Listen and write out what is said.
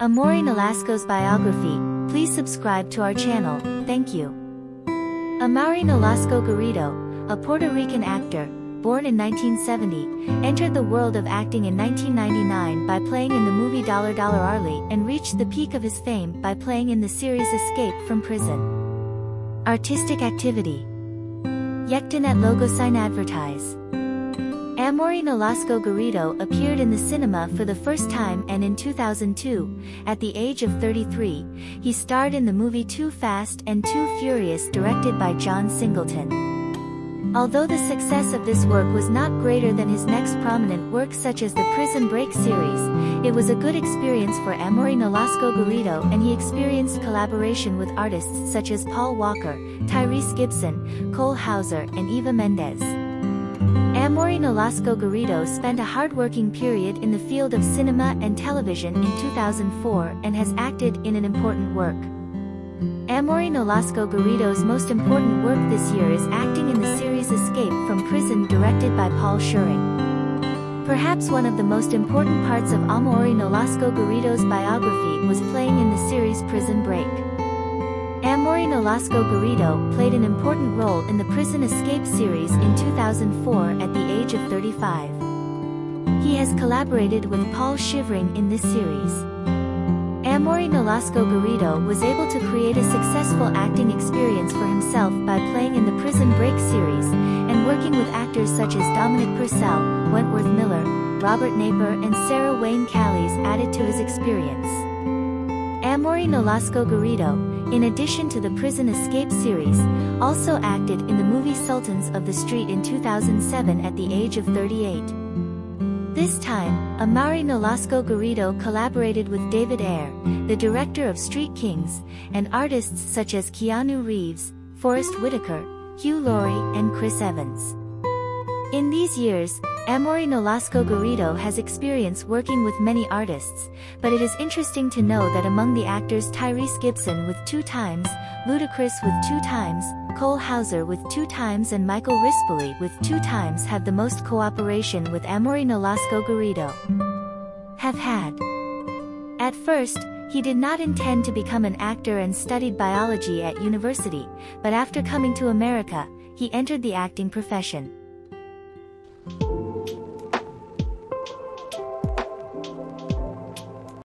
Amaury Nolasco's biography, please subscribe to our channel, thank you. Amaury Nolasco Garrido, a Puerto Rican actor, born in 1970, entered the world of acting in 1999 by playing in the movie Dollar Dollar Arlie and reached the peak of his fame by playing in the series Escape from Prison. Artistic activity Yektin at Logosign Advertise Amaury Nolasco Garrido appeared in the cinema for the first time and in 2002, at the age of 33, he starred in the movie Too Fast and Too Furious directed by John Singleton. Although the success of this work was not greater than his next prominent work such as the Prison Break series, it was a good experience for Amaury Nolasco Garrido and he experienced collaboration with artists such as Paul Walker, Tyrese Gibson, Cole Hauser and Eva Mendes. Amaury Nolasco Garrido spent a hard-working period in the field of cinema and television in 2004 and has acted in an important work. Amaury Nolasco Garrido's most important work this year is acting in the series Escape from Prison directed by Paul Scheuring. Perhaps one of the most important parts of Amaury Nolasco Garrido's biography was playing in the series Prison Break. Amaury Nolasco Garrido played an important role in the Prison Escape series in 2004 at the age of 35. He has collaborated with Paul Scheuring in this series. Amaury Nolasco Garrido was able to create a successful acting experience for himself by playing in the Prison Break series, and working with actors such as Dominic Purcell, Wentworth Miller, Robert Knepper and Sarah Wayne Callies added to his experience. Amaury Nolasco Garrido, in addition to the Prison Escape series, also acted in the movie Sultans of the Street in 2007 at the age of 38. This time, Amaury Nolasco Garrido collaborated with David Ayer, the director of Street Kings, and artists such as Keanu Reeves, Forest Whitaker, Hugh Laurie and Chris Evans. In these years, Amaury Nolasco Garrido has experience working with many artists, but it is interesting to know that among the actors Tyrese Gibson with two times, Ludacris with two times, Cole Hauser with two times and Michael Rispoli with two times have the most cooperation with Amaury Nolasco Garrido. Have had. At first, he did not intend to become an actor and studied biology at university, but after coming to America, he entered the acting profession.